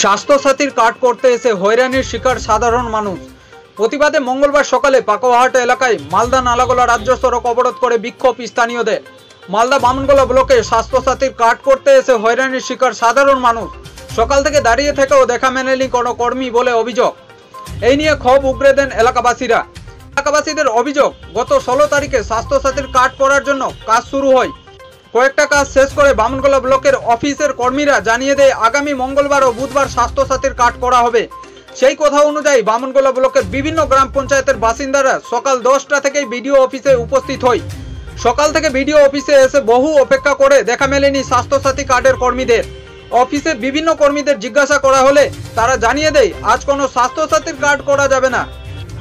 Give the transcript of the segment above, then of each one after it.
স্বাস্থ্যসাথীর card করতে এসে হয়রানির শিকার সাধারণ মানুষ। প্রতিবাদে মঙ্গলবার সকালে পাকোয়াহাট এলাকায় মালদা নালাগোলা রাজ্য সড়ক অবরোধ করে বিক্ষোভ স্থানীয়দের। মালদা বামনগোলা ব্লকে স্বাস্থ্যসাথীর কার্ড করতে এসে হয়রানির শিকার সাধারণ মানুষ। সকাল থেকে দাঁড়িয়ে থেকেও দেখা মেলেনি কোনো কর্মী বলে অভিযোগ। এই নিয়ে ক্ষোভ উগড়ে দেন এলাকাবাসীরা। এলাকাবাসীদের অভিযোগ, গত ষোলো তারিখে স্বাস্থ্যসাথীর কার্ড করার জন্য কাজ শুরু হয় কয়েকটা কাজ শেষ করে বামনগোলা ব্লকের অফিসের কর্মীরা জানিয়ে দেয়, আগামী মঙ্গলবার ও বুধবার স্বাস্থ্যসাথীর কার্ড করা হবে। সেই কথা অনুযায়ী বামনগোলা ব্লকের বিভিন্ন গ্রাম পঞ্চায়েতের বাসিন্দারা সকাল দশটা থেকেই বিডিও অফিসে উপস্থিত হয়। সকাল থেকে বিডিও অফিসে এসে বহু অপেক্ষা করে দেখা মেলেনি স্বাস্থ্যসাথী কার্ডের কর্মীদের। অফিসে বিভিন্ন কর্মীদের জিজ্ঞাসা করা হলে তারা জানিয়ে দেয়, আজ কোনো স্বাস্থ্যসাথীর কার্ড করা যাবে না।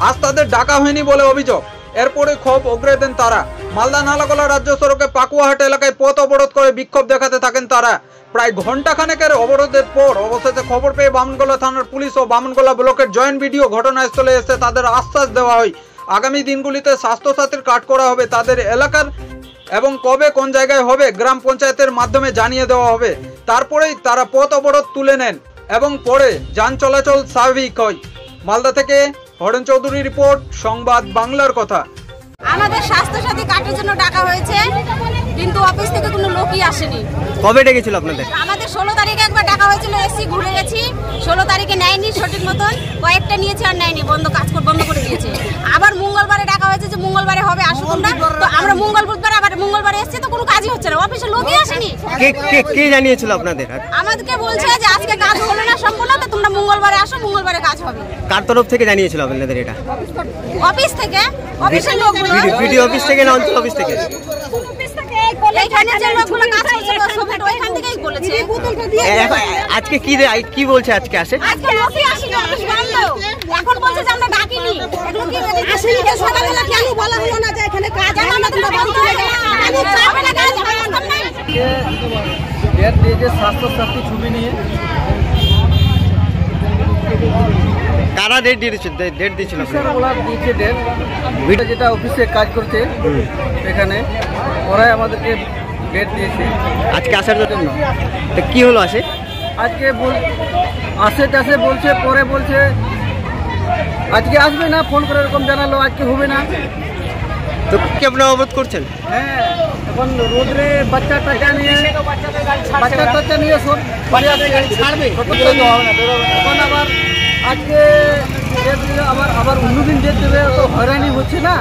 আজ তাদের ডাকা হয়নি বলে অভিযোগ। এরপরে ক্ষোভ উগরে দেন তারা। মালদা নালাগোলা রাজ্য সড়কে পাকুয়াহাট এলাকায় পথ অবরোধ করে বিক্ষোভ দেখাতে থাকেন তারা। প্রায় ঘণ্টা খানেকের অবরোধের পর অবশেষে খবর পেয়ে বামনগোলা থানার পুলিশ ও বামনগোলা ব্লকের জয়েন্ট ভিডিও ঘটনাস্থলে এসে তাদের আশ্বাস দেওয়া হয়। আগামী দিনগুলিতে স্বাস্থ্যসাথীর কার্ড করা হবে তাদের এলাকার এবং কবে কোন জায়গায় হবে গ্রাম পঞ্চায়েতের মাধ্যমে জানিয়ে দেওয়া হবে। তারপরেই তারা পথ অবরোধ তুলে নেন এবং পরে যান চলাচল স্বাভাবিক হয়। মালদা থেকে হরেন চৌধুরী রিপোর্ট, সংবাদ বাংলার কথা। আমাদের স্বাস্থ্য সাথী কার্ডের জন্য ডাকা হয়েছে কিন্তু অফিস থেকে কোনো লোকই আসেনি। কবে ডেকেছিল আপনাদের? আমাদের ষোলো তারিখে একবার ডাকা হয়েছিল এসি ঘুরে গেছি। ষোলো তারিখে নেয়নি সঠিক মতন। কয়েকটা নিয়েছে আর নেয়নি বন্ধ কাজ কর বন্ধ করে দিয়েছে। আবার মঙ্গলবারে ডাকা হয়েছে যে মঙ্গলবারে হবে আসো তোমরা। তো আমরা মঙ্গল বুধবার আবার মঙ্গলবারে এসছি তো হচ্ছে না। অফিসে লোকই আসেনি। কে কে কে জানিয়েছিল আপনাদের? আমাদেরকে বলছে যে আজকে কাজ হলো না সম্পূর্ণ তো তোমরা মঙ্গলবারে আসো মঙ্গলবারে কাজ হবে। কার তরফ থেকে জানিয়েছিল আপনাদের এটা? অফিস থেকে অফিসের লোকগুলো। বিডিও অফিস থেকে না অঞ্চল অফিস থেকে? এইখানে যে লোকগুলো কাজ করছিল সবটা ওইখান থেকেই বলেছে। এ- এখন আজকে কি কি বলছে আজকে আসে? এখন বলছে যে আমরা ডাকিনি। লোকই আসেনি সকালবেলা কেন বলা হলো না যে এখানে কাজ তোমরা হয়ে গেছে আমি চাপে না কাজ হবে না ডেট দিয়েছে স্বাস্থ্যসাথী ছবি নিয়ে। কারা ডেট দিয়েছিল ডেট দিয়েছিল? ওরা দিয়েছে ডেট ভিডিও যেটা অফিসে কাজ করছে এখানে ওরাই আমাদেরকে ডেট দিয়েছে। আজকে আসার জন্য? কি হলো আসে আজকে বল আসে টাসে বলছে পরে বলছে আজকে আসবে না ফোন করে এরকম জানালো আজকে হবে না। তো কি আপনারা অবরোধ করছেন? হ্যাঁ এখন রোদরে বাচ্চা টাচ্চা নিয়ে বাচ্চা টাচ্চা নিয়ে সব ছাড়বে? এখন আবার আজকে আবার আবার অন্যদিন ডেট দেবে তো হয়রানি হচ্ছে না?